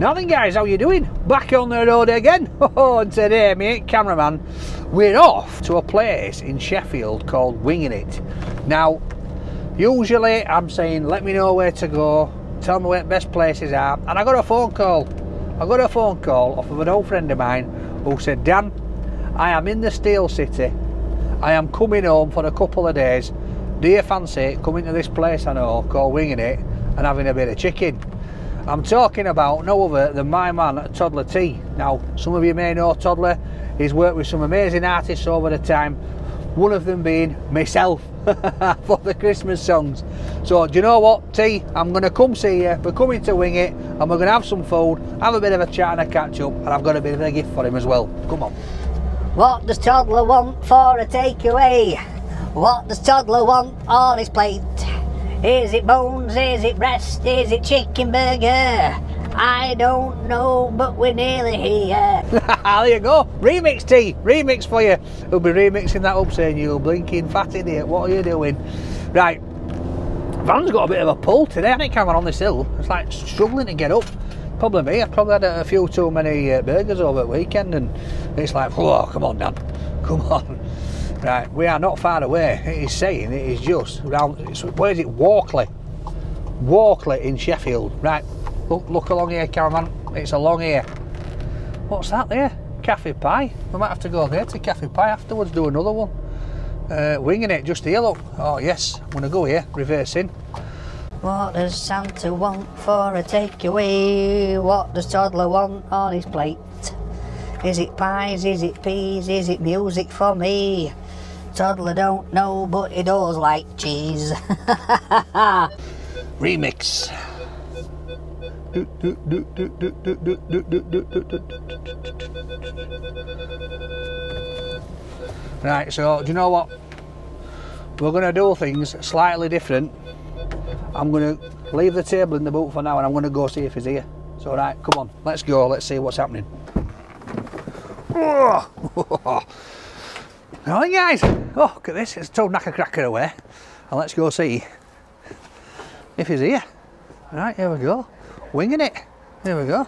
Now then guys, how you doing? Back on the road again. Oh, and today, mate, cameraman, we're off to a place in Sheffield called Winging It. Now, usually I'm saying, let me know where to go, tell me where the best places are, and I got a phone call. I got a phone call off of an old friend of mine who said, Dan, I am in the Steel City. I am coming home for a couple of days. Do you fancy coming to this place I know called Winging It and having a bit of chicken? I'm talking about no other than my man Toddla T. Now, some of you may know Toddla. He's worked with some amazing artists over the time. One of them being myself for the Christmas songs. So, do you know what, T? I'm going to come see you. We're coming to Wing It and we're going to have some food, have a bit of a chat and a catch up. And I've got a bit of a gift for him as well. Come on. What does Toddla want for a takeaway? What does Toddla want on his plate? Is it bones? Is it breast? Is it chicken burger? I don't know, but we're nearly here. there you go. Remix T. Remix for you. We'll be remixing that up saying you're blinking fat idiot. What are you doing? Right. Van's got a bit of a pull today. I think I'm on this hill. It's like struggling to get up. Probably me. I probably had a few too many uh, burgers over the weekend and it's like, oh, come on, Dan. Come on. Right, we are not far away. It is saying it is just around, where is it? Walkley. Walkley in Sheffield. Right, look, look along here, cameraman. It's along here. What's that there? Cafe Pie. We might have to go there to Cafe Pie afterwards, do another one. Uh, winging it just here, look. Oh, yes, I'm going to go here, reversing. What does Santa want for a takeaway? What does Toddla want on his plate? Is it pies? Is it peas? Is it music for me? Toddla don't know, but he does like cheese. Remix. Right, so do you know what? We're going to do things slightly different. I'm going to leave the table in the boot for now and I'm going to go see if he's here. So right, come on, let's go, let's see what's happening. Oh, guys, oh look at this, it's told knacker cracker away. And let's go see if he's here. Right, here we go. Winging it. Here we go.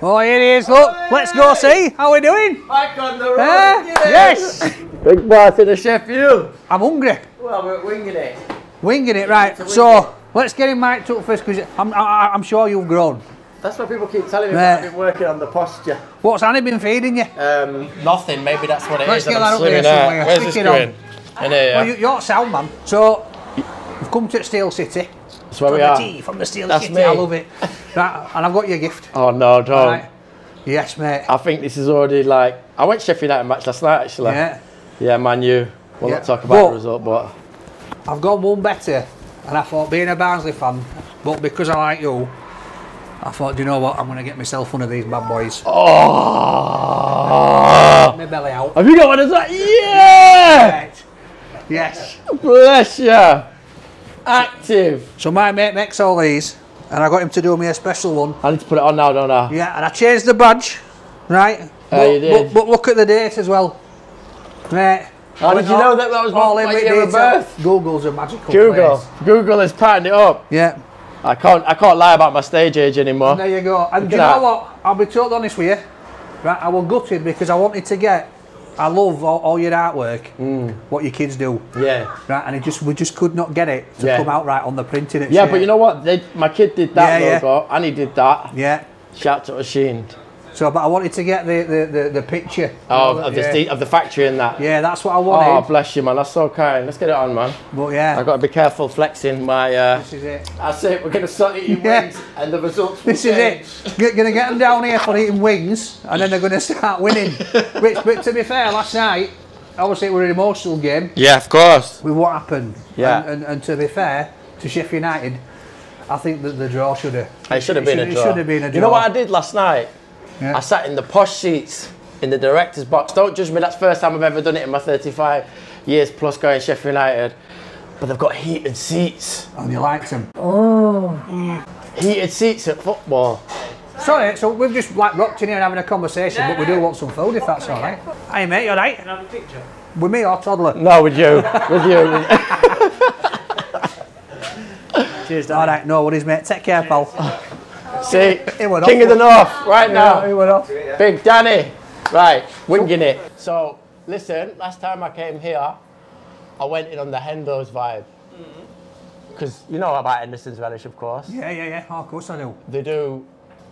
Oh, here he is, look. Let's go see. How we doing? Back on the road. Uh, yes. Big boss in the Sheffield. I'm hungry. Well, we're winging it. Winging it, right. So, let's get him mic'd up first because I'm, I, I'm sure you've grown. That's what people keep telling me. Right. I've been working on the posture. What's Annie been feeding you? Um, nothing. Maybe that's what it is. Let's and get I'm that up there slimming somewhere. Where's Stick this on. going? In here. Well, yeah. you, you're sound man. So, we've come to Steel City. That's where From we the are. tea, from the Steel That's City. me. I love it. Right, and I've got your gift. Oh no, don't. Right. Yes, mate. I think this is already like. I went Sheffield United match last night actually. Yeah. Yeah, Man you. We'll Yeah. not talk about But- the result, but I've got one better, and I thought being a Barnsley fan, but because I like you, I thought, do you know what? I'm going to get myself one of these bad boys. oh, My belly out. have you got one of that? Yeah, Yes. bless you. Active. So my mate makes all these, and I got him to do me a special one. I need to put it on now, don't I? Yeah, and I changed the badge, right? Oh, but, you did? But, but look at the date as well, mate. How did you know that that was my- all my with year of birth? Google's a magical Google. place. Google has patterned it up. Yeah. I can't. I can't lie about my stage age anymore. There you go. And do you know what? I'll be totally honest with you. Right, I was gutted because I wanted to get. I love all, all your artwork, Mm. what your kids do, Yeah. right? And it just we just could not get it to Yeah. come out right on the printing. and Yeah, shit. but you know what? They, my kid did that Yeah, yeah. and he did that. Yeah. Shout to Machine. So, but I wanted to get the the, the, the picture. Oh, know, of the yeah. of the factory and that. yeah, that's what I wanted. Oh, bless you, man. That's so kind. Let's get it on, man. but yeah, I've got to be careful flexing my. Uh, this is it. that's it. We're gonna start eating Yeah. wings, and the results. This is it. Get, gonna get them down here for eating wings, and then they're gonna start winning. Which, but to be fair, last night, obviously it was an emotional game Yeah, of course. with what happened. Yeah. And, and, and to be fair to Sheffield United, I think that the draw should have. It should have been a draw. It should have been a draw. You know what I did last night? Yeah. I sat in the posh seats in the director's box. Don't judge me. That's the first time I've ever done it in my 35 years plus going Sheffield United. But they've got heated seats. And you liked them. Oh. Heated seats at football. Sorry, so we've just like rocked in here and having a conversation, but we do want some food if that's all right. Hey mate, you all right? Can I have a picture? With me or Toddla? No, with you. with you. Cheers, All right, no worries, mate. Take care, pal. See, It went King off. of the North, right now. it went off. Big Danny. Right, winging it. So, listen, last time I came here, I went in on the Hendo's vibe. Mm-hmm. Because you know about Henderson's Relish, of course. Yeah, yeah, yeah. Oh, of course I do. They do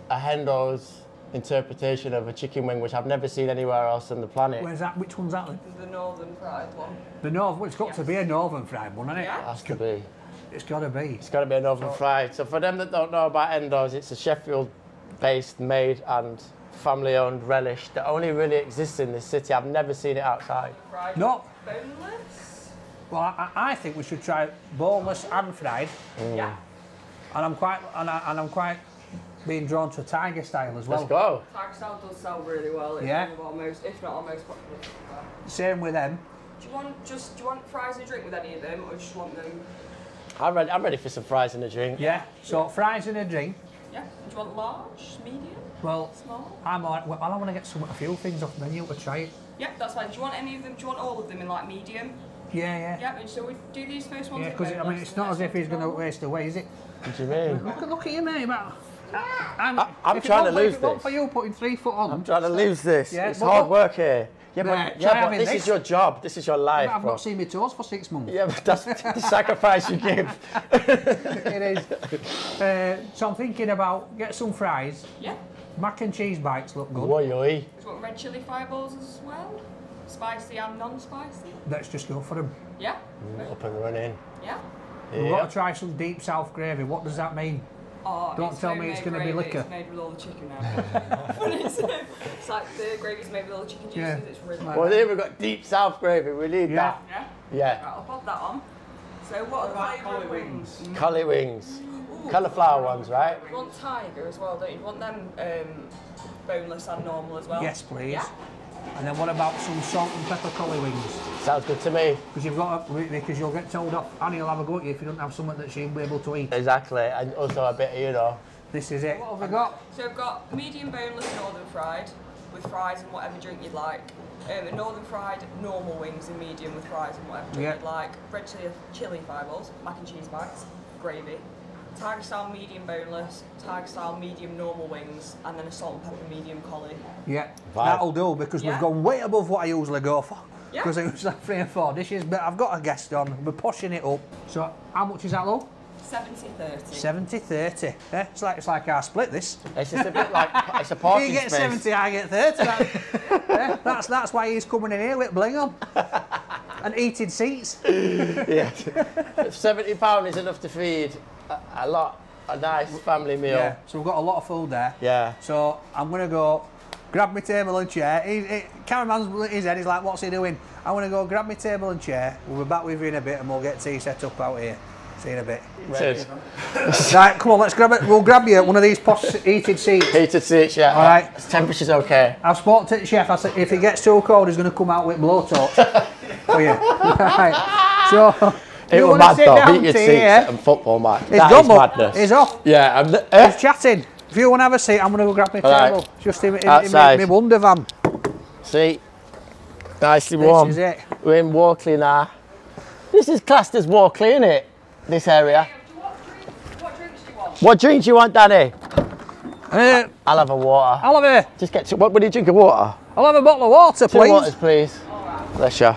a Hendo's interpretation of a chicken wing, which I've never seen anywhere else on the planet. Where's that? Which one's that then? The northern fried one. The North. Well, it's got to be a Northern fried one, hasn't it? Yeah. Has to be. It's got to be. It's got to be an oven fried. So for them that don't know about Endo's, it's a Sheffield-based, made and family-owned relish that only really exists in this city. I've never seen it outside. Fried No. boneless. Well, I, I think we should try boneless and fried, mm. Yeah. and I'm quite and, I, and I'm quite being drawn to a tiger style as well. Let's go. Tiger style does sell really well. It's Yeah. one of our most, if not our most popular. Same with them. Do you want just do you want fries and a drink with any of them, or just want them? I'm ready, I'm ready for some fries and a drink. Yeah. So fries and a drink. Yeah. Do you want large, medium, Well, small? I'm like, well, I want to get some a few things off the menu to try it. Yeah, that's fine. Do you want any of them? Do you want all of them in like medium? Yeah, yeah. Yeah. and So we do these first ones. Yeah, because I mean, it's not as if he's going to waste away, is it? What do you mean? Look, at- look at you, mate. I'm, ah. I- I'm trying to for- lose If it weren't this. for you putting three foot on, I'm trying to lose this. Yeah, it's hard look- work here. Yeah, but, try yeah, but this, this. is your job. This is your life, I've bro. not seen my toes for six months. Yeah, but that's the sacrifice you give. it is. Uh, so I'm thinking about get some fries. Yeah. Mac and cheese bites look good. Oi, oi. Do you want red chili fireballs as well? Spicy and non-spicy? Let's just go for them. Yeah. Up and running. Yeah. We've Yeah. got to try some deep south gravy. What does that mean? Oh, Don't tell me it's gonna be gravy, liquor. It's made with all the chicken now. But it's, it's like the gravy's made with all the chicken juices. Yeah. It's really Like Well, here we've got deep south gravy. We need Yeah. that. Yeah. Yeah. Right, I'll pop that on. So what are the favourite wings? Collie wings. Cauliflower ones, right? You want tiger as well, don't you? You want them um, boneless and normal as well? Yes, please. Yeah. And then what about some salt and pepper collie wings? Sounds good to me. Because you've got to, because you'll get told off. Annie will have a go at you if you don't have something that she'll be able to eat. Exactly. And also a bit, you know. This is it. What have we got? So I've got medium boneless northern fried with fries and whatever drink you'd like. Um, northern fried normal wings and medium with fries and whatever drink Yeah. you'd like. Red chili, chili fireballs, mac and cheese bites, gravy. Tiger style medium boneless, tiger style medium normal wings, and then a salt and pepper medium collie. Yeah, Vibe. that'll do because we've gone way above what I usually go for. Yeah. Because it was like three or four dishes, but I've got a guest on. We're pushing it up. So how much is that, though? 70 30. 70 30. Yeah, it's like it's like our split. This. It's just a bit like it's a If parking you get space. 70, I get 30. That- yeah, that's that's why he's coming in here with bling on and eating seats. Yeah. Seventy pound is enough to feed a, a lot, a nice family meal. Yeah. So we've got a lot of food there. Yeah. So I'm gonna go grab my table and chair. He, he, cameraman's lit his head. He's like, "What's he doing?" I want to go grab my table and chair. We'll be back with you in a bit, and we'll get tea set up out here. See you in a bit. Cheers. right, come on, let's grab it. We'll grab you one of these posh heated seats. Heated seats, yeah. All right. Temperature's okay. I've spoken to the chef. I said if it gets too cold, he's going to come out with blowtorch for you. right. So It you was wanna mad sit though. down, Heated tea, seats yeah? and football match. It's That gone, is madness. He's off. Yeah. I'm the, eh? He's chatting. If you want to have a seat, I'm going to go grab my All right. table. Just in, in, in, Outside. my, my Wonder Van. See, nicely warm. This is it. We're in Walkley now. This is classed as Walkley, isn't it? This area. What drinks do you want? What drink do you want, Danny? Uh, I'll have a water. I'll have a, Just get to, what would you drink of water? I'll have a bottle of water, Two please. waters, please. Bless you.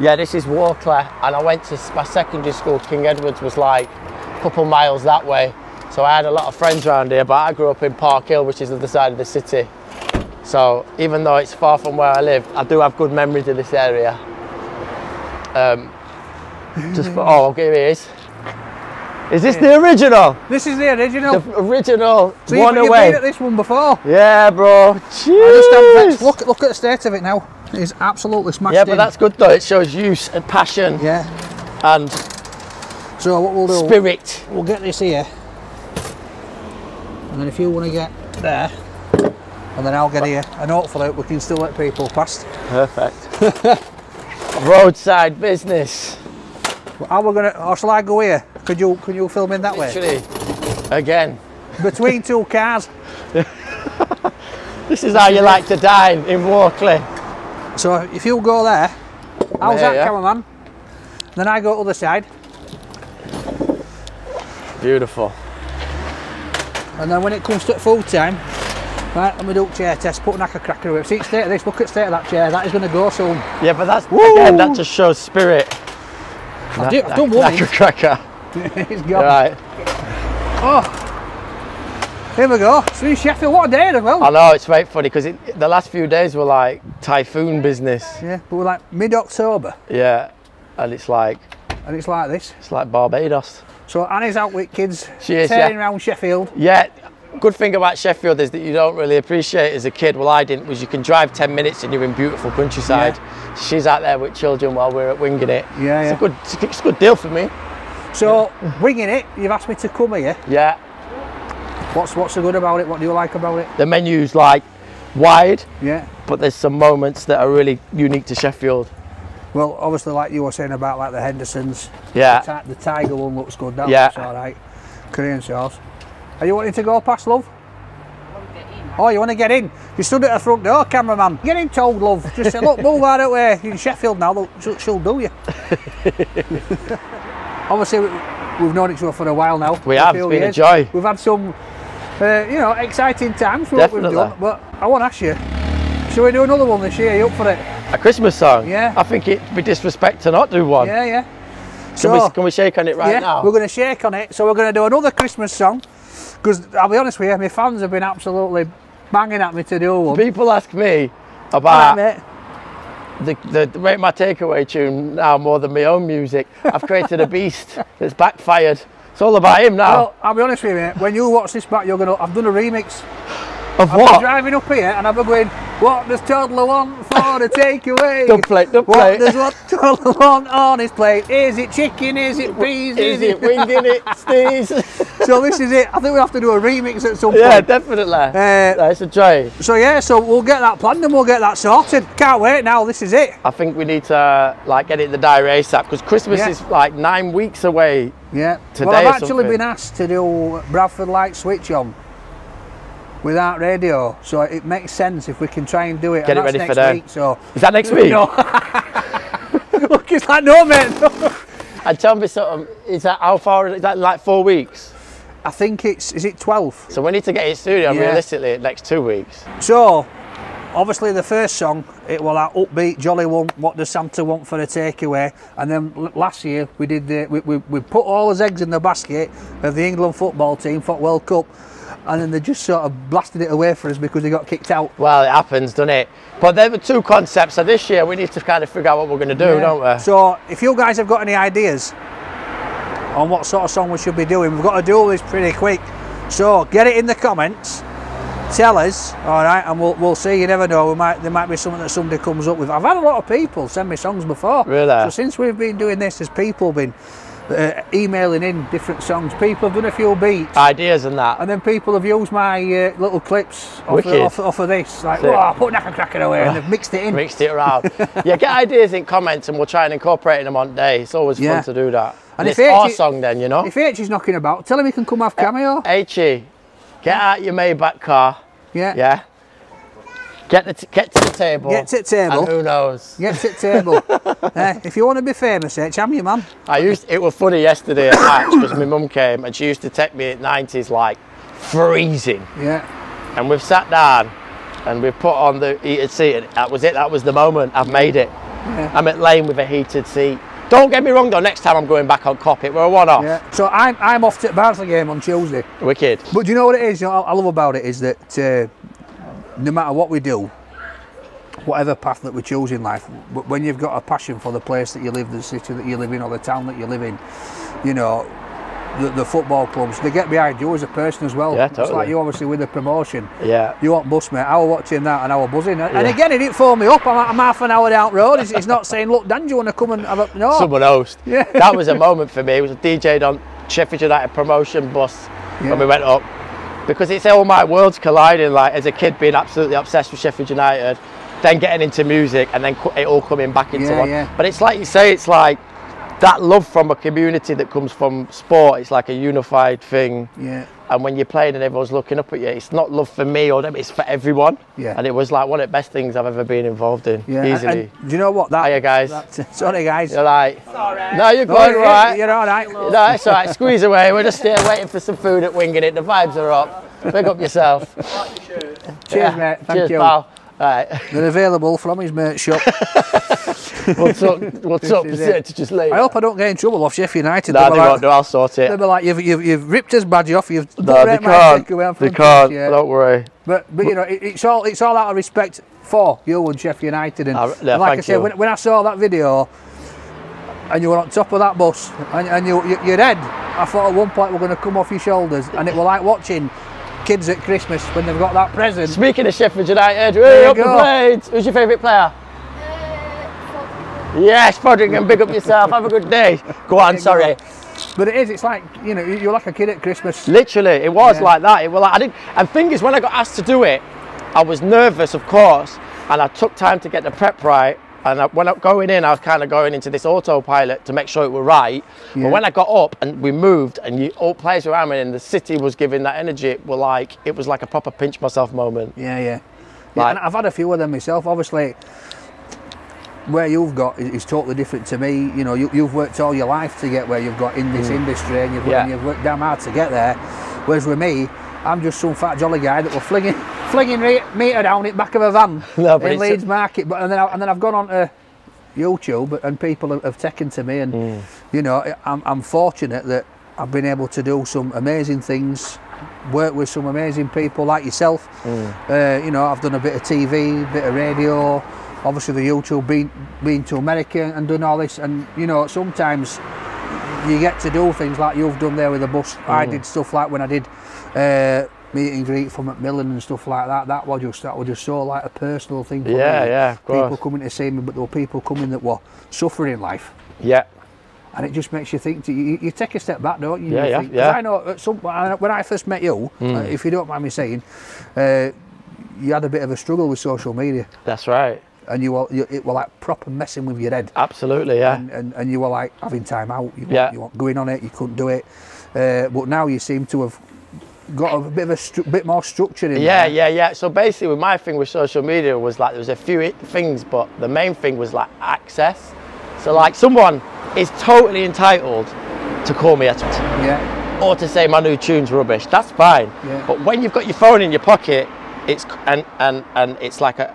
Yeah, this is Walkley, and I went to my secondary school. King Edward's was like a couple miles that way, so I had a lot of friends around here. But I grew up in Park Hill, which is the other side of the city. So even though it's far from where I live, I do have good memories of this area. Um, just for, oh, here it is. Is this the original? This is the original. The original so one you've away. been at this one before. Yeah, bro. I just have look, look at the state of it now. It's absolutely smashed Yeah, in. but that's good though. It shows use and passion Yeah. and So what we'll do, spirit. we'll get this here. And then if you want to get there, and then I'll get here. And hopefully we can still let people past. Perfect. Roadside business. How we gonna, or shall I go here? Could you, can you film in that way? Literally. Again. Between two cars. This is how you like to dine in Walkley. So if you go there, how's There, that yeah. cameraman? Then I go other side. Beautiful. and then when it comes to full time, right, let me do chair test. Put an a cracker away. See, state of this. Look at state of that chair. That is going to go soon. Yeah, but that's again that just shows spirit. I've, do, I've done one. Cracker. it's gone. Right. Oh, here we go. So in Sheffield, what a day as well. I know it's very funny because the last few days were like typhoon business. Yeah, but we're like mid-October, Yeah, and it's like and it's like this. it's like Barbados. So Annie's out with kids, She is, tearing yeah. around Sheffield. Yeah, good thing about Sheffield is that you don't really appreciate as a kid. Well, I didn't. Was you can drive 10 minutes and you're in beautiful countryside. She's out there with children while we're at winging it. Yeah, it's yeah. a good, it's a good deal for me. So winging it, you've asked me to come here. Yeah, What's what's so good about it? What do you like about it? the menu's like wide, Yeah. but there's some moments that are really unique to Sheffield. Well, obviously, like you were saying about like the Hendersons, Yeah. the, the Tiger one looks good. That Yeah. looks all right. Korean sauce. Are you wanting to go past, love? Oh, you want to get in? You stood at the front door, cameraman. Get in, told, love. Just say, look, move out of the way. You're in Sheffield now. Look, she'll, she'll do you. Obviously, we, we've known each other for a while now. We have, it's been a joy. We've had some, uh, you know, exciting times for what we've Definitely. done. But I want to ask you, shall we do another one this year? You up for it? A Christmas song. Yeah. I think it'd be disrespect to not do one. Yeah, yeah. Can, So, we, can we shake on it right yeah, now? we're going to shake on it. So we're going to do another Christmas song. Because I'll be honest with you, my fans have been absolutely banging at me to do one. People ask me about right, the, the, the rate my takeaway tune now more than my own music. I've created a beast that's backfired. It's all about him now. Well, I'll be honest with you, mate. When you watch this back, you're gonna. I've done a remix. Of I've been what? driving up here and I've been going. What does Toddla want for the takeaway? Don't play, don't What play. does what Toddla want on his plate? Is it chicken? Is it peas? Is it winging it, Steve's? So this is it. I think we have to do a remix at some point. yeah, definitely. Uh, That's a joy. so yeah, so we'll get that planned and we'll get that sorted. Can't wait now. This is it. I think we need to like get it in the diary ASAP because Christmas Yeah. is like nine weeks away. Yeah. Today well, I've actually been asked to do Bradford Light Switch on without radio, so it makes sense if we can try and do it. Get and it ready for next them. week. So Is that next week? no. Look, it's like no, mate. no. And tell me something. Um, is that how far? Is that like four weeks? I think it's is it 12. So we need to get it studio Yeah. realistically next two weeks. So obviously the first song it will that upbeat jolly one. What does Santa want for a takeaway? And then last year we did the, we, we we put all his eggs in the basket of the England football team for World Cup. And then they just sort of blasted it away for us because they got kicked out. Well, it happens, doesn't it? But there were two concepts. So this year we need to kind of figure out what we're going to do, Yeah. don't we? So if you guys have got any ideas on what sort of song we should be doing, we've got to do all this pretty quick. So get it in the comments. Tell us, all right, and we'll, we'll see. You never know. We might there might be something that somebody comes up with. I've had a lot of people send me songs before. Really? So since we've been doing this, there's people been uh, emailing in different songs. People have done a few beats. Ideas and that. and then people have used my uh, little clips off of, off, off of this. Like, oh, put Knacker Cracker away, and they've mixed it in. Mixed it around. yeah, get ideas in comments and we'll try and incorporate them on day. It's always Yeah. fun to do that. And And, if it's our song then, you know? If H is knocking about, tell him he can come off cameo. H.E., get out your Maybach car. Yeah. Yeah. Get the t- get to the table. Get to the table. And who knows? Get to the table. Eh, if you want to be famous, H, I'm your man. I used it was funny yesterday at match because my mum came and she used to take me at 90s like freezing. Yeah. And we've sat down and we've put on the heated seat and that was it. That was the moment. I've made it. Yeah. I'm at Lane with a heated seat. Don't get me wrong though, next time I'm going back on cop it. We're a one off. Yeah. So I'm, I'm off to the Barnsley game on Tuesday. Wicked. But do you know what it is? You know, what I love about it is that uh, no matter what we do, whatever path that we choose in life, but when you've got a passion for the place that you live, the city that you live in, or the town that you live in, you know, the, the football clubs, they get behind you as a person as well. Yeah, It's totally. like you obviously with the promotion. Yeah. You want bus, mate. I was watching that and I was buzzing. And Yeah. again, he didn't phone me up. I'm, I'm half an hour down the road. He's, not saying, look, Dan, do you want to come and have a... No. Someone host. Yeah. That was a moment for me. It was a DJ'd on Sheffield United promotion bus Yeah. when we went up. Because it's all my worlds colliding, like as a kid being absolutely obsessed with Sheffield United, then getting into music and then it all coming back into Yeah, one. yeah. But it's like you say, it's like that love from a community that comes from sport. It's like a unified thing. Yeah. And when you're playing and everyone's looking up at you, it's not love for me or them, it's for everyone. Yeah. And it was like one of the best things I've ever been involved in. Yeah. Easily. and do you know what? That, Hiya, guys. that- sorry, guys. You're like, Sorry. no, you're going yeah, right. You're all right. No, it's all right. Squeeze away. We're just here waiting for some food at Winging It. The vibes are up. Pick up yourself. Cheers, mate. Thank Cheers, you. pal. All right. They're available from his merch shop. What's up? What's up? it. to just leave. I hope I don't get in trouble off Sheffield United. No, They won't like, do. I'll sort it. they it. were like, you've, you've, you've ripped his badge off. You've No, they can't. They can't. Yeah. Don't worry. But but you know, it, it's all it's all out of respect for you and Sheffield United. And, Ah, yeah, and like I said, when, when I saw that video and you were on top of that bus and, and you, you your head, I thought at one point we're going to come off your shoulders, and it was like watching kids at Christmas when they've got that present. Speaking of Sheffield United, hey, up the go. blades. Who's your favourite player? Yes, Foderingham, big up yourself. Have a good day. Go on, sorry. But it is, it's like you know, you're like a kid at Christmas. Literally, it was Yeah. like that. It was like, I didn't. And thing is, when I got asked to do it, I was nervous, of course, and I took time to get the prep right. And I, when I going in, I was kind of going into this autopilot to make sure it were right. Yeah. But when I got up and we moved, and you, all players around me, and the city was giving that energy, it were like it was like a proper pinch myself moment. Yeah, yeah. yeah and I've had a few of them myself. Obviously, where you've got is, is totally different to me. You know, you, you've worked all your life to get where you've got in this industry, and you've, Mm. Yeah. and you've worked damn hard to get there. Whereas with me, I'm just some fat jolly guy that will flinging flinging meter down it back of a van No, in Leeds Market. But and then I, and then I've gone on to YouTube, and people have, have taken to me, and Mm. you know, I'm, I'm fortunate that I've been able to do some amazing things, work with some amazing people like yourself. Uh, you know, I've done a bit of TV, bit of radio, obviously the YouTube, been being to America and doing all this, and you know, sometimes you get to do things like you've done there with the bus. I did stuff like when I did. Uh, Meet and greet for Macmillan and stuff like that. That was just that was just so like a personal thing. For Yeah, me. yeah, of People coming to see me, but there were people coming that were suffering in life Yeah, and it just makes you think. To, you, you take a step back, don't you? Yeah, You yeah, think- yeah. I know at some when I first met you, uh, if you don't mind me saying, uh, you had a bit of a struggle with social media, that's right. And you were you, it were like proper messing with your head, Absolutely, yeah. and, and, and you were like having time out. You, Yeah. want, you want going on it, you couldn't do it, uh, but now you seem to have got a bit of a bit more structure in Yeah, there. yeah, yeah. So basically, with my thing with social media was like there was a few things, but the main thing was like access. So like someone is totally entitled to call me a t- yeah, or to say my new tune's rubbish. That's fine. Yeah. But when you've got your phone in your pocket, it's and and and it's like a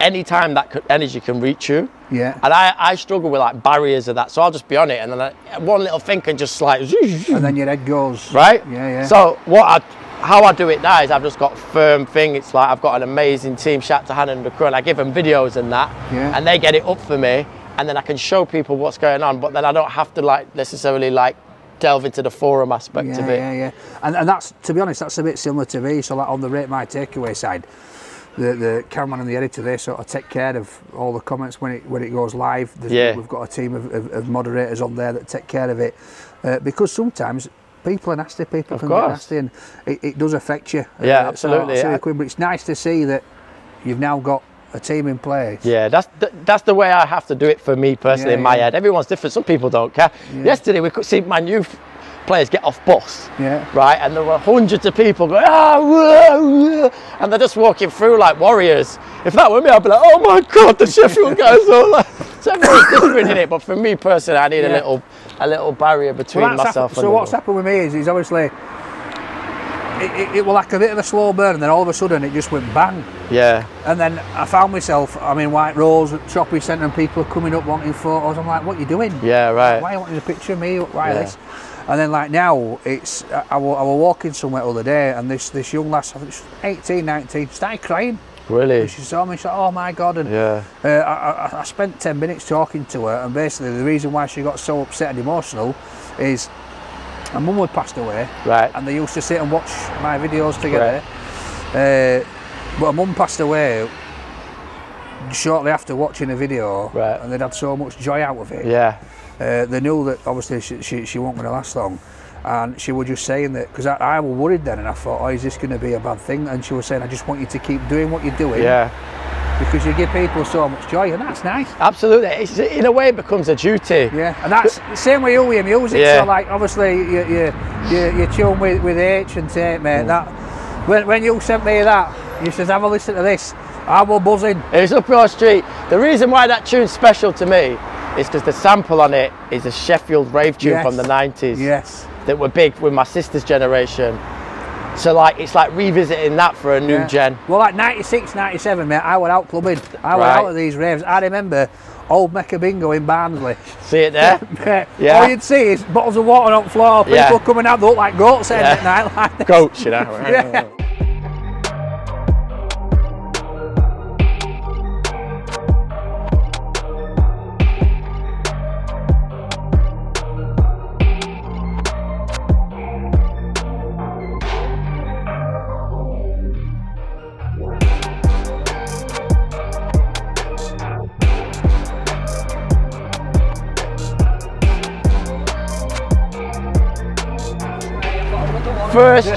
any time that energy can reach you. yeah. And I, I struggle with like barriers of that, so I'll just be on it, and then I, one little thing can just like And then your head goes right? Yeah, yeah. So what I, how I do it now is I've just got firm thing. It's like I've got an amazing team. Shout to Hannah and the crew, and I give them videos and that, Yeah. and they get it up for me, and then I can show people what's going on. But then I don't have to like necessarily like delve into the forum aspect Yeah, of it. yeah, yeah. And, and that's, to be honest, that's a bit similar to me. So, like on the Rate My Takeaway side, the, the cameraman and the editor, they sort of take care of all the comments when it when it goes live. There's- Yeah. We've got a team of, of, of moderators on there that take care of it. Uh, because sometimes people are nasty, people Of can course. get nasty, and it, it does affect you. Yeah, Uh, absolutely. So, Quinn, but it's nice to see that you've now got a team in place. Yeah, that's th- that's the way I have to do it for me personally Yeah, in my yeah. head. Everyone's different. Some people don't care. Yesterday we could see my youth players get off bus. Yeah. Right, and there were hundreds of people going, ah, whoa, whoa," and they're just walking through like warriors. If that were me, I'd be like, oh my god, the Sheffield guys are like. So everyone's different in it, but for me personally, I need a little a little barrier between Well, myself happened- and so what's happened with me is, is obviously it, it, it was like a bit of a slow burn, and then all of a sudden it just went bang. Yeah, And then I found myself, I mean, White Rose at shopping centre, and people are coming up wanting photos. I'm like, what are you doing? yeah, right. Why are you wanting a picture of me? Why Yeah. this? And then like now, it's I, I, I was walking somewhere the other day, and this this young lass, I think she's 18, 19, started crying. Really? And she saw me, she said, oh my God. And Yeah. uh, I, I, I spent 10 minutes talking to her, and basically the reason why she got so upset and emotional is her mum had passed away, Right. and they used to sit and watch my videos together. Uh, but my mum passed away shortly after watching a video, Right. and they'd had so much joy out of it. Yeah. Uh, they knew that obviously she, she, she wasn't going to last long. And she was just saying that because I, I was worried then, and I thought, oh, is this going to be a bad thing? And she was saying, I just want you to keep doing what you're doing. Yeah. Because you give people so much joy, and that's nice. Absolutely. It's, in a way, it becomes a duty. Yeah, and that's the same way you with your music. Yeah. So like, obviously, you you you, you tune with with H and tape, mate. Mm. That when when you sent me that, you said have a listen to this. I was buzzing. It's up your street. The reason why that tune's special to me is because the sample on it is a Sheffield rave tune Yes. from the 90s Yes. that were big with my sister's generation. So like it's like revisiting that for a new Yeah. gen. Well, like 96, 97, mate, I went out clubbing. I Right. out at these raves. I remember Old Mecca Bingo in Barnsley. See it there? Mate, Yeah. All you'd see is bottles of water on the floor, people Yeah. coming out, they look like goats Yeah. at night like. Coach, you know.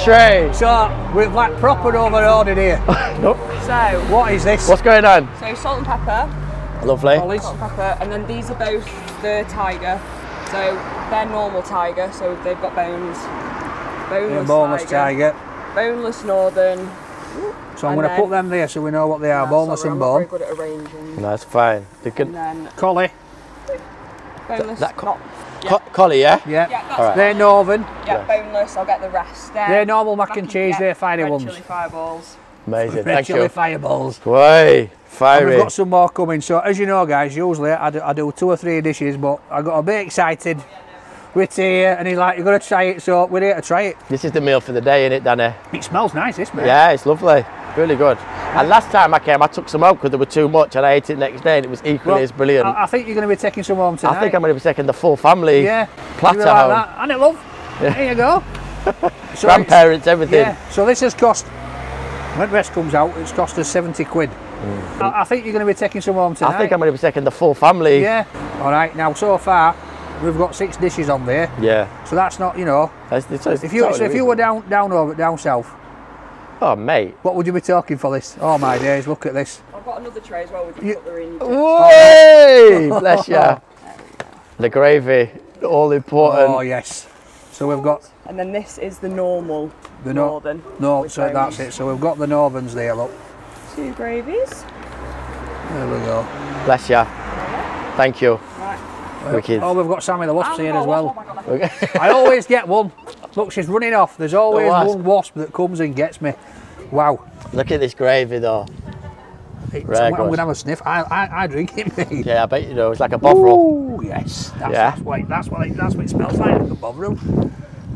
Yeah. First. So, we've like proper overloaded here. Nope. So, What is this? What's going on? so salt and pepper, Lovely. Ollies? salt and pepper, and then these are both the tiger. So they're normal tiger, so they've got bones. Boneless, Yeah, boneless tiger. Boneless northern. So I'm going to put them there so we know what they are, Ah, boneless sorry, and I'm very good at arranging. That's fine. They And can, then Collie, boneless, that co- not. Co- collie, yeah? yeah. Yeah, that's Alright. They're Northern. Yeah, boneless. I'll get the rest. Then They're normal mac and cheese, they're fiery red ones. Chili fireballs. Amazing. Red Thank chili you. fireballs. Way. And we've got some more coming. So as you know, guys, usually I do, I do two or three dishes, but I got a bit excited with here, and he's like, "You're gonna try it," so we're here to try it. This is the meal for the day, innit, Danny? It smells nice, this mate. Yeah, it's lovely. Really good. And last time I came, I took some home because there were too much and I ate it next day and it was equally Well, as brilliant. I, I think you're gonna be taking some home tonight. I think I'm going to be taking the full family yeah platter like home. that, and it love. There you go. So Grandparents, everything. Yeah. So this has cost. When the rest comes out, it's cost us 70 quid. I, I think you're going to be taking some home tonight. Mm. I think I'm going to be taking the full family. Yeah. All right. Now so far, we've got six dishes on there. Yeah. So that's not, you know, it's- it's if you totally so if you were down down over down south, Oh, mate. what would you be talking for this? Oh my days! Look at this. I've got another tray as well with You- the cutlery in. Way! Bless you. The gravy, all important. Oh yes. So we've got And then this is the normal the no, northern. no. with So that's it. So we've got the northerns there. Look. Two gravies. There we go. Bless you. Thank you. Right. Wicked. Oh, we've got Sammy the wasp oh, here oh, as what- well. what have I? I always get one. Look, she's running off. There's always wasp. one wasp that comes and gets me. Wow. Look at this gravy, though. Rare I'm going to have a sniff. I, I, I drink it, mate. Yeah, I bet you know. It's like a bovril. Ooh, yes. That's, Yeah. that's, what it, that's, what it, that's what it smells like, like a bovril.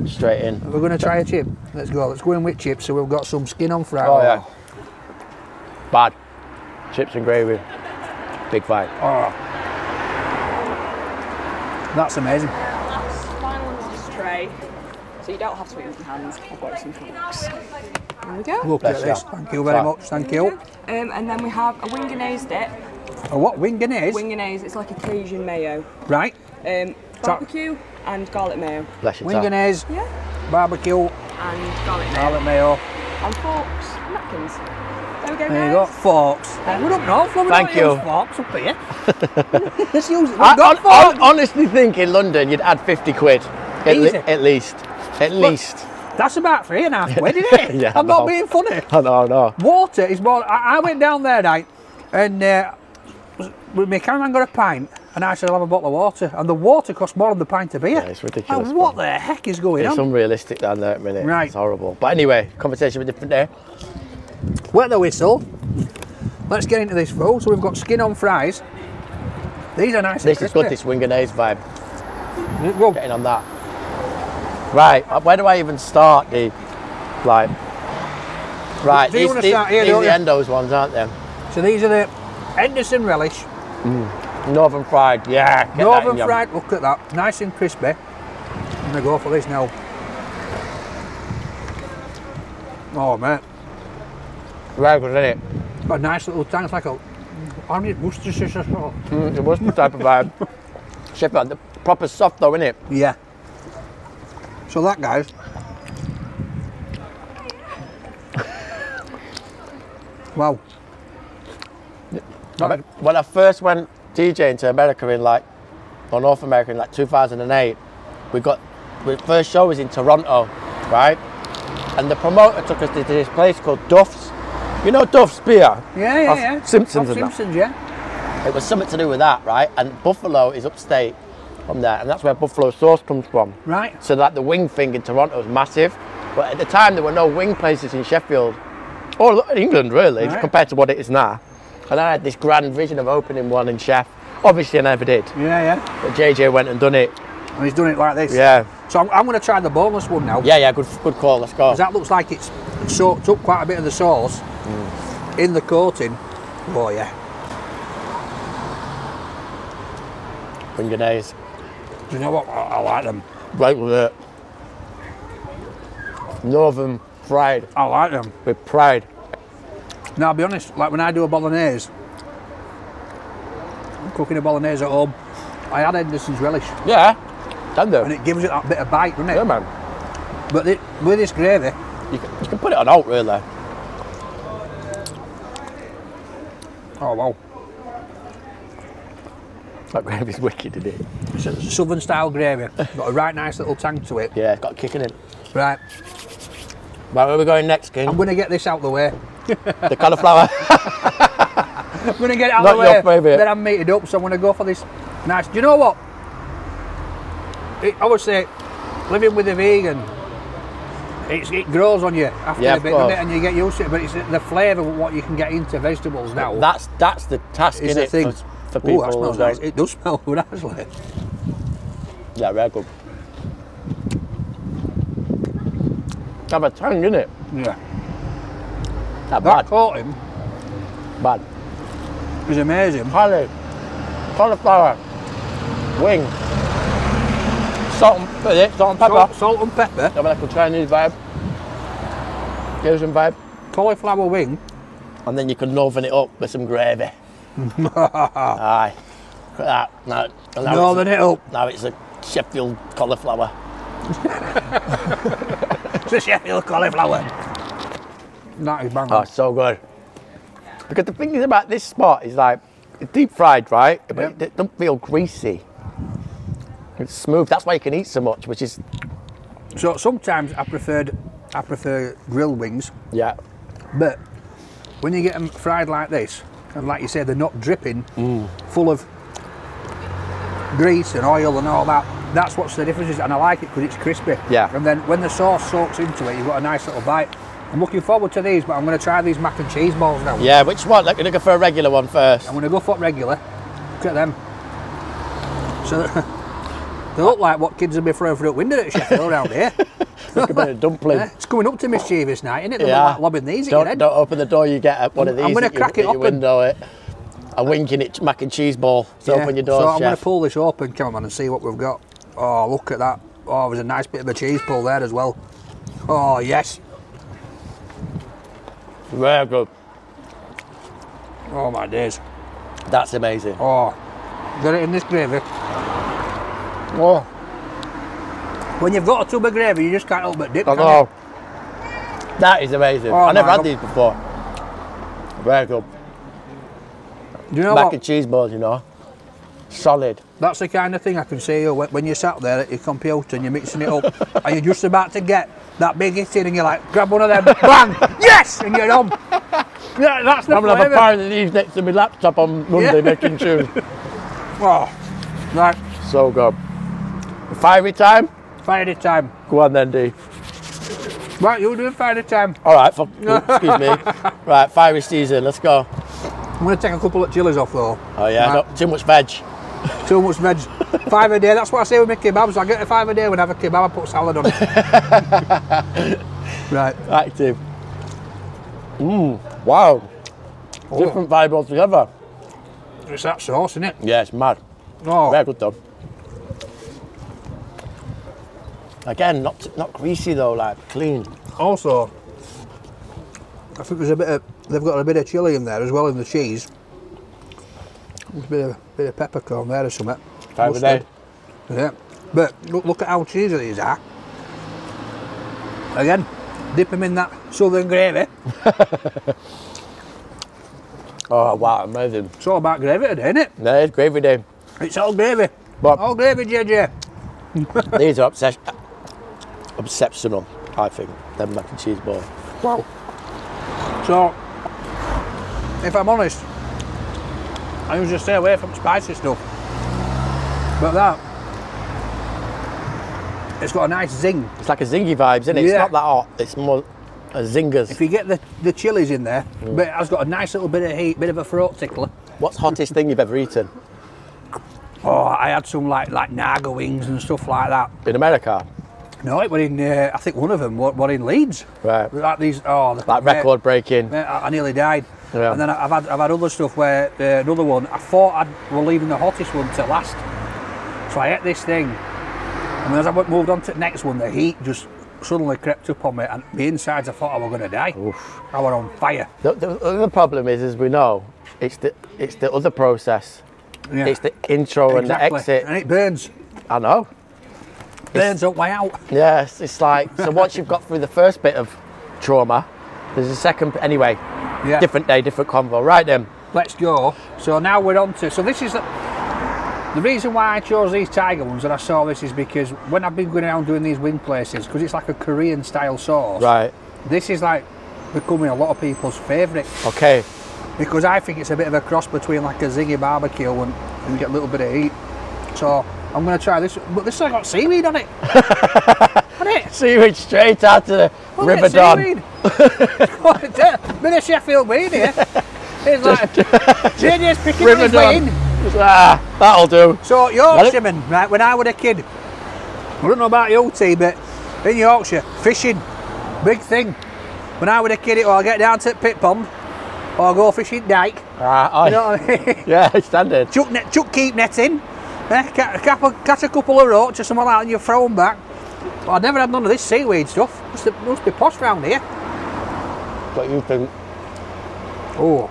Straight in. We're going to try a chip. Let's go. Let's go in with chips. So we've got some skin on fry. Oh, yeah. Bad. Chips and gravy. Big fight. Oh. That's amazing. Last final one is this tray. So you don't have to eat with your hands. I've got some forks. There we go. Look at this. Thank you very much. Thank you. Um, and then we have a wingonaise dip. A what? Wingonaise? Wingonaise, it's like a Cajun mayo. right. Um, barbecue and garlic mayo. Bless you. Tom. Wingonaise, Yeah. barbecue, And garlic mayo. garlic mayo. And forks, napkins. There we go, There you go. guys. Forks. We don't know. We Thank don't you. Forks up here. Let's use. We've I, got hon- forks. hon- honestly think in London you'd add 50 quid. At, Easy. at least. At least. That's about three and a half quid, isn't it? Yeah, I I'm not being funny. I know, no. Water is more. I, I went down there, right, and uh, with my cameraman got a pint, and I said I'll have a bottle of water, and the water cost more than the pint of beer. Yeah, it's ridiculous, And what man. the heck is going on? It's unrealistic down there at the minute. Right. It's horrible. But anyway, conversation a different day. Wet the whistle. Let's get into this food. So we've got skin on fries. These are nice. This is good, crispy. this wingonaise vibe. Well, Getting on that. Right, uh, where do I even start, the Like, right, Do you these, these, start here, these are the Endos ones, aren't they? So these are the Henderson relish, Northern fried, yeah. get that in northern fried. Look at that, nice and crispy. I'm gonna go for this now. Oh man, Very good, isn't it? got a nice little tang. It's like a onion Worcestershire sauce. Mm, it was the type of vibe. Sheffield, the proper soft though, isn't it? Yeah. So that guys. wow. When I first went DJing to America in like, or North America in like 2008, we got, the first show was in Toronto, right? And the promoter took us to this place called Duff's. You know Duff's beer? Yeah, yeah, yeah. Simpsons and that. Simpsons, yeah. It was something to do with that, right? And Buffalo is upstate from there, and that's where Buffalo sauce comes from. Right. So like the wing thing in Toronto was massive, but at the time there were no wing places in Sheffield or England really, Right. compared to what it is now. And I had this grand vision of opening one in Sheff. Obviously, I never did, Yeah, yeah. but JJ went and done it. And he's done it like this. Yeah, So I'm, I'm going to try the boneless one now. yeah, yeah. Good, good call. Let's go. 'Cause that looks like it's soaked up quite a bit of the sauce Mm. in the coating. Oh yeah. Fingernails. Do you know what? I, I like them. Right with it. Northern fried I like them. with pride. Now I'll be honest. Like when I do a bolognese, I'm cooking a bolognese at home. I add Henderson's relish, Yeah, tender. and it gives it that bit of bite, doesn't it? yeah, man. But it, with this gravy, You can, you can put it on out really. oh wow, That gravy's wicked, isn't it? it's a southern style gravy. Got a right nice little tang to it. Yeah, it's got a kick in it. Right, Right, where are we going next, King? I'm going to get this out the way. the cauliflower. I'm going to get it out Not the way. your favourite. Then I'm meted up, so I'm going to go for this nice. Do you know what? It, I would say, living with a vegan, it's, it grows on you after Yeah, a of bit, it? And you get used to it. But it's the flavour of what you can get into vegetables now. that's that's the task, is the it, thing. For, for Ooh, that smells nice. It does smell good, actually. Yeah, very good. Have a tongue, innit? Yeah. That That bad. coating Bad. It's amazing. Honey, cauliflower, wing, salt and, it? salt and pepper. Salt, salt and pepper, Have a little Chinese vibe. Asian vibe. cauliflower wing. And then you can northern it up with some gravy. Aye. Look at that. Now, Northern it's, it now it's a Sheffield cauliflower. It's a Sheffield cauliflower. That is bang Oh, so good. Because the thing is about this spot is like, it's deep fried, right? But Yep. it don't feel greasy. It's smooth. That's why you can eat so much, which is, So sometimes I preferred, I prefer grilled wings, yeah. but when you get them fried like this, and like you say, they're not dripping, Mm. full of grease and oil and all that. That's what's the difference is, and I like it because it's crispy. Yeah. And then when the sauce soaks into it, you've got a nice little bite. I'm looking forward to these, but I'm going to try these mac and cheese balls now. Yeah, which one? Like, looking for a regular one first. I'm going to go for regular. Look at them. So they look like what kids will be throwing through the window at Sheffield around here. Like a bit of dumpling. Eh, It's coming up to mischievous night, isn't it? They look Yeah. like lobbing these at your Don't, head. don't open the door, you get one of these. I'm at your- crack it open. window. It. A winking it mac and cheese ball. So Yeah. open your doors, So I'm going to pull this open, cameraman, and see what we've got. Oh, look at that. Oh, there's a nice bit of a cheese pull there as well. Oh, yes. Very good. Oh, my days. That's amazing. Oh, get it in this gravy. Oh, When you've got a tub of gravy, you just can't help but dip. I can know. That is amazing. Oh I never my had God. these before. Very good. you? Do you know Mac what? and cheese balls, you know. Solid. That's the kind of thing I can see when, when you're sat there at your computer and you're mixing it up and you're just about to get that big hit in and you're like, grab one of them, bang, yes, and you're on. Yeah, that's the I'm gonna have a flavour. pile of these next to my laptop on Monday Yeah. making tunes. Oh, right, So good. Fiery time? Friday time. Go on then, D. Right, you're doing Friday time. All right, for, oh, excuse me. Right, fiery season, let's go. I'm going to take a couple of chilies off though. Oh yeah, Right. not too much veg. Too much veg. five a day, that's what I say with my kebabs. I get a five a day when I have a kebab, I put salad on it. right. Active. Mmm, wow. Oh. Different vibe altogether. It's that sauce, isn't it? Yeah, it's mad. Oh, Very good though. Again, not not greasy though, like clean. also, I think there's a bit of, they've got a bit of chili in there as well in the cheese. There's a bit of, bit of peppercorn there or something. Mustard. Yeah. But look, look at how cheesy these are. Again, dip them in that southern gravy. Oh wow, amazing. It's all about gravy today, isn't it? No, it's gravy day. It's all gravy. But All gravy, JJ. these are obsess- exceptional, I think. Them mac and cheese balls. Wow. So, if I'm honest, I usually stay away from spicy stuff. But that, it's got a nice zing. It's like a zingy vibes, isn't it? It's Yeah. not that hot. It's more a zingers. If you get the, the chilies in there, mm. but it has got a nice little bit of heat, bit of a throat tickler. What's hottest thing you've ever eaten Oh, I had some like like naga wings and stuff like that. in America? No, it were in, uh, I think one of them were, were in Leeds. Right. Like these, oh, the, Like record breaking. I, I nearly died. Yeah. And then I've had I've had other stuff where uh, another one I thought I were leaving the hottest one to last, so I ate this thing, and as I went- moved on to the next one, the heat just suddenly crept up on me, and the insides I thought I were going to die. I were on fire. The, the other problem is, as we know, it's the it's the other process. Yeah. It's the intro and the Exactly. exit. and it burns, I know. Burns up way out. Yes, it's like so. Once you've got through the first bit of trauma, there's a second. Anyway, Yeah. different day, different convo. Right then. Let's go. So now we're on to. So this is the, the reason why I chose these tiger ones, and I saw this is because when I've been going around doing these wing places, because it's like a Korean style sauce. Right. This is like becoming a lot of people's favourite Okay. because I think it's a bit of a cross between like a zingy barbecue and, and you get a little bit of heat. So I'm going to try this, but this has got seaweed on it. on it. Seaweed straight out of the Look River Don. seaweed. What a bit of Sheffield weed here. It's like JJ's picking River his Don. wing. Ah, that'll do. So Yorkshireman, right? When I was a kid, I don't know about you, T, but in Yorkshire, fishing, big thing. When I was a kid, it will get down to the pit pond or go fishing dyke. Ah. You know what I mean? Yeah, standard. chuck, net, chuck keep netting, eh, ca- ca- catch a couple of roach or something like that and you throw them back. But I never had none of this seaweed stuff. Must, have, must be posh round here. But you think? Oh,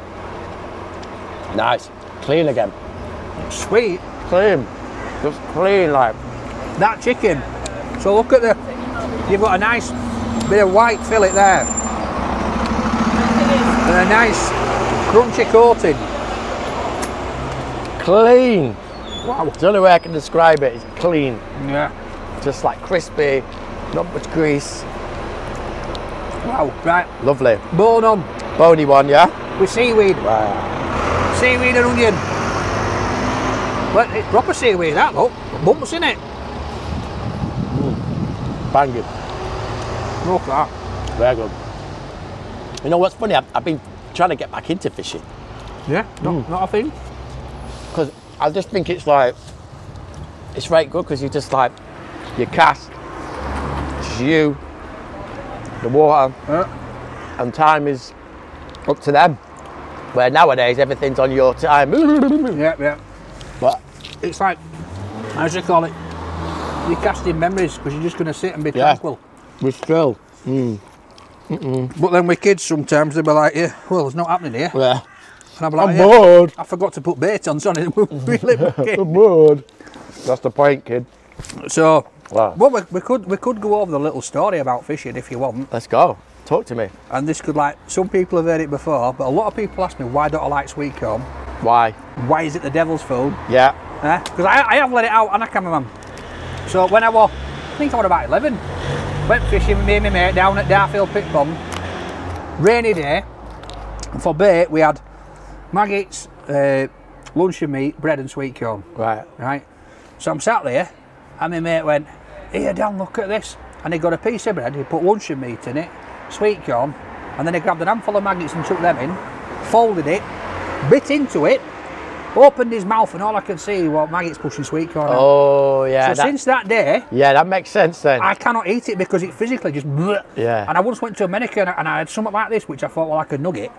Nice. Clean again. sweet. Clean. Just clean, like. That chicken. So look at the, you've got a nice bit of white fillet there. And a nice crunchy coating. Clean. Wow. The only way I can describe it is clean. Yeah. Just like crispy, not much grease. Wow. Right. Lovely. Bone on Bony one, yeah? with seaweed. Wow. Seaweed and onion. Well, it's proper seaweed, that look. Bumps in it. Mm. Banging. Look at that. Very good. You know what's funny? I've, I've been trying to get back into fishing Yeah, not, mm. not a thing. I just think it's like, it's very good because you just like, you cast, it's you, the water, Uh, and time is up to them. Where nowadays everything's on your time. yeah, yeah. But It's like, how do you call it? You're casting memories because you're just going to sit and be Yeah. tranquil. we're still, But then with kids sometimes they'll be like, yeah, well, there's not happening here. yeah. And be like, I'm yeah, bored. I forgot to put bait on, son. We live with kids. I'm bored. That's the point, kid. So, Wow. well, we, we could we could go over the little story about fishing if you want, Let's go. Talk to me. and this could like some people have heard it before, but a lot of people ask me why don't I like sweet corn? Why? Why is it the devil's food? Yeah. Eh? Because I, I have let it out on a cameraman. So when I was, I think I was about 11, went fishing with me and my mate down at Darfield Pit Pond. Rainy day. And for bait we had maggots, uh, luncheon meat, bread and sweet corn. Right. right? So I'm sat there, and my mate went, Here, Dan, look at this. And he got a piece of bread, he put luncheon meat in it, sweet corn, and then he grabbed an handful of maggots and took them in, folded it, bit into it, opened his mouth, and all I could see was maggots pushing sweet corn out. Oh, yeah. So that- since that day, yeah, that makes sense then. I cannot eat it because it physically just. bleh. Yeah. And I once went to America and I, and I had something like this, which I thought was like a nugget.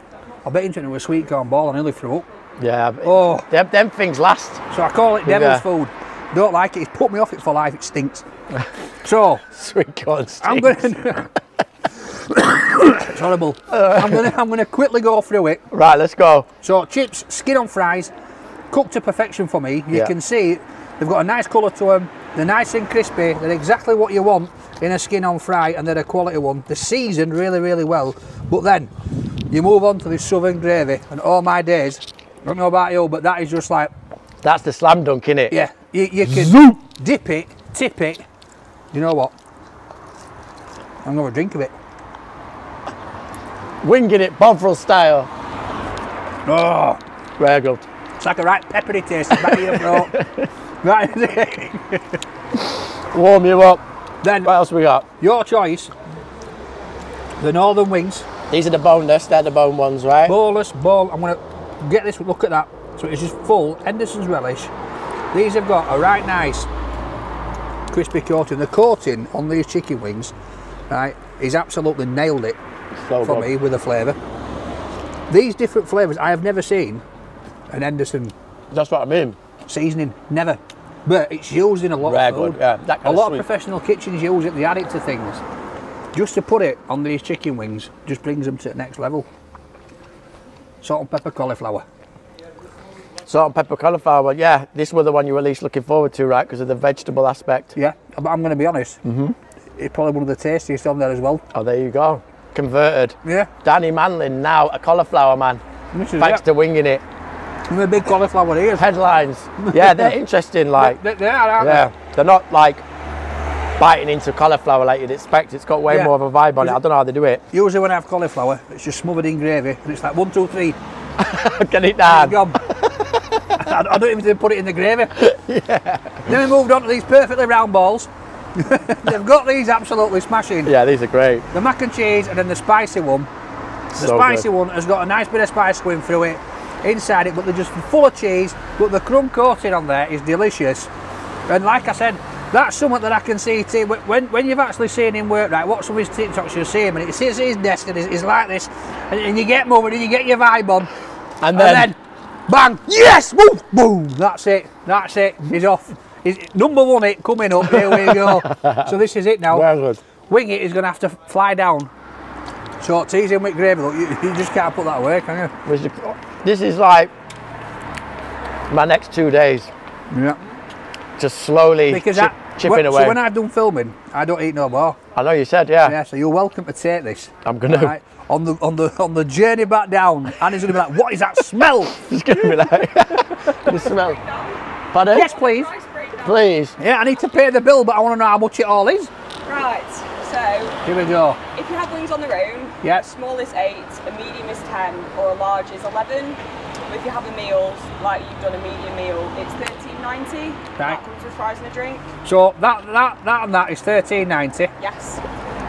I bit into it with a sweet corn ball and nearly threw up. yeah. Oh. Them, them things last. So I call it devil's Yeah. food. Don't like it. It's put me off it for life. It stinks. so Sweet corn sticks. I'm gonna. it's horrible. I'm gonna. I'm gonna quickly go through it. Right, let's go. So chips, skin on fries, cooked to perfection for me. You Yeah. can see they've got a nice colour to them. They're nice and crispy. They're exactly what you want in a skin on fry, and they're a quality one. They're seasoned really, really well. But then you move on to this southern gravy, and all my days, I don't know about you, but that is just like, That's the slam dunk, innit? yeah, you, you can dip it, tip it. You know what? I'm gonna drink of it. Winging it, Bovril style. Oh, Very good. it's like a right peppery taste in the back of your throat. right. Warm you up. then What else we got? your choice. The northern wings, These are the boneless, they're the bone ones, right? boneless, bone. I'm gonna get this. Look at that. So it's just full Henderson's relish. These have got a right nice crispy coating. The coating on these chicken wings, right, is absolutely nailed it So for good. me with the flavour. These different flavours I have never seen an Henderson That's what I mean. seasoning, never. But it's used in a lot Very of food. good, yeah. That a lot of of professional kitchens use it. They add it to things. Just to put it on these chicken wings just brings them to the next level. Salt and pepper cauliflower. Salt and pepper cauliflower. Yeah, this was the one you were least looking forward to, right? Because of the vegetable aspect. Yeah, but I'm going to be honest. Mm-hmm. It's probably one of the tastiest on there as well. Oh, there you go. Converted. Yeah, Danny Malin now a cauliflower man. this is Thanks it. to winging it. I'm a big cauliflower ears. Headlines. Yeah, they're interesting. Like, they, they are, aren't yeah, they're not like biting into cauliflower like you'd expect. It's got way Yeah. more of a vibe on it. I don't know how they do it. Usually when I have cauliflower, it's just smothered in gravy, and it's like one, two, three, Get it down. I, don't even put it in the gravy. Then we moved on to these perfectly round balls. They've got these absolutely smashing. Yeah, these are great. The mac and cheese and then the spicy one. The So spicy good. one has got a nice bit of spice going through it inside it, but they're just full of cheese. But the crumb coating on there is delicious. And like I said, that's something that I can see too. When, when you've actually seen him work, right, watch some of his TikToks, you'll see him and it's, sits his desk and he's, he's like this, and, and you get moving and you get your vibe on, And then, and then bang, yes, boom, boom, that's it, that's it, he's off. He's, number one hit coming up, here we go. so this is it now. very good. Wing it is going to have to fly down. So teasing with gravy, look, you, you just can't put that away, can you? This is like my next two days. Yeah. Just slowly Because I, chipping when, away. So when I've done filming, I don't eat no more. I know you said, yeah. Yeah. So you're welcome to take this. I'm gonna. Right? On the on the on the journey back down, Annie's gonna be like, "What is that smell?" It's gonna be like the smell. Pardon? yes, please. Please. Yeah, I need to pay the bill, but I want to know how much it all is. Right, so Here we go. if you have wings on their own, Yeah. small is 8, a medium is 10, or a large is 11. But if you have a meal, like you've done a medium meal, it's 13.90. Right. That comes with fries and a drink. So that that that and that is thirteen ninety, Yes.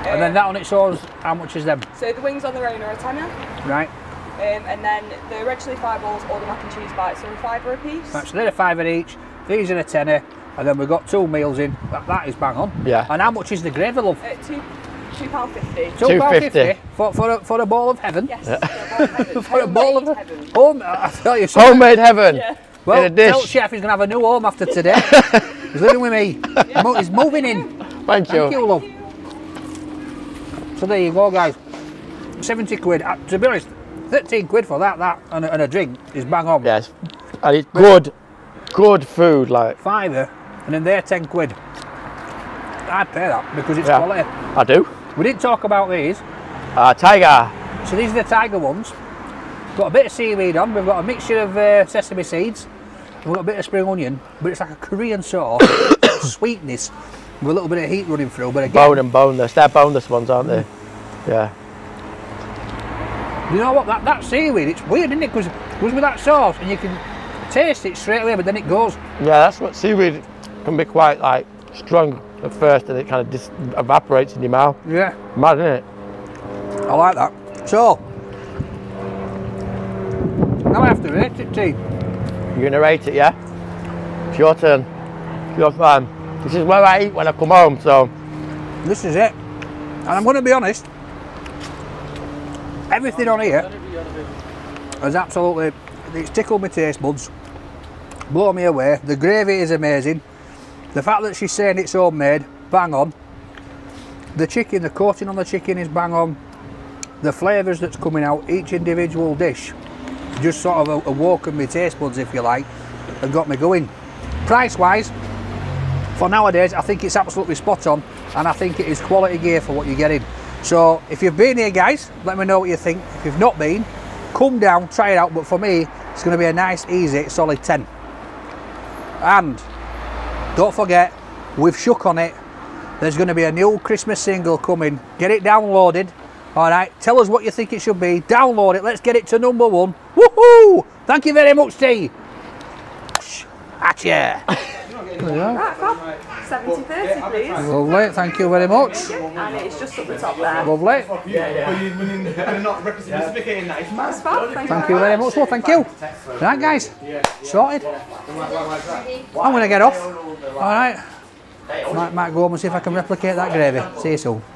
and then Um, that on its own, how much is them? So the wings on their own are a tenner, Right. um, and then the red chili fireballs or the mac and cheese bites are a fiver a piece. Right, so they're a fiver each. These are a tenner, and then we've got two meals in. That, that is bang on. Yeah. And how much is the gravy, love? Uh, two, two pound fifty. Two pound £2.50. for for a, for a bowl of heaven. Yes. For For a bowl of heaven. home. I tell you, something. Homemade heaven. Yeah. Well, in a dish. tell chef he's gonna have a new home after today. he's living with me. Mo- He's moving in. Thank you. Thank you, love. So there you go, guys. Seventy quid. Uh, to be honest, thirteen quid for that, that, and a, and a drink is bang on. Yes. And it's good, good food. Like Fiver, and then they're ten quid. I'd pay that because it's Yeah. quality. I do. We didn't talk about these. Uh, tiger. So these are the tiger ones. Got a bit of seaweed on. We've got a mixture of uh, sesame seeds. We've got a bit of spring onion, but it's like a Korean sauce, sweetness with a little bit of heat running through. But again, Bone and boneless. They're boneless ones, aren't they? Yeah. you know what? That, that seaweed, it's weird, isn't it? Because with that sauce, and you can taste it straight away, but then it goes. Yeah, that's what seaweed can be quite like strong at first, and it kind of dis- evaporates in your mouth. Yeah, Mad, isn't it? I like that. So now I have to rate it, T. You're gonna rate it, yeah? It's your turn. It's your time. This is where I eat when I come home, so This is it. And I'm going to be honest. Everything on here has absolutely it's tickled my taste buds. Blow me away. The gravy is amazing. The fact that she's saying it's homemade, bang on. The chicken, the coating on the chicken is bang on. The flavours that's coming out, each individual dish, just sort of awoken my taste buds, if you like, and got me going. Price wise, for nowadays, I think it's absolutely spot on, and I think it is quality gear for what you're getting. So if you've been here guys, let me know what you think. If you've not been, come down, try it out. But for me, it's going to be a nice, easy, solid 10. And don't forget, we've shook on it. There's going to be a new Christmas single coming. Get it downloaded. All right, tell us what you think it should be. Download it. Let's get it to number one. Woohoo! Thank you very much, T. At ya. Right, Fab. 70 30, please. Lovely. Thank you very much. And it's just up the top there. Lovely. But you, you're not reciprocating that. It's. That's Fab. Thank, Thank you very much. Well, thank you. Right, guys. Sorted. I'm going to get off. All right. Might, might go home and see if I can replicate that gravy. See you soon.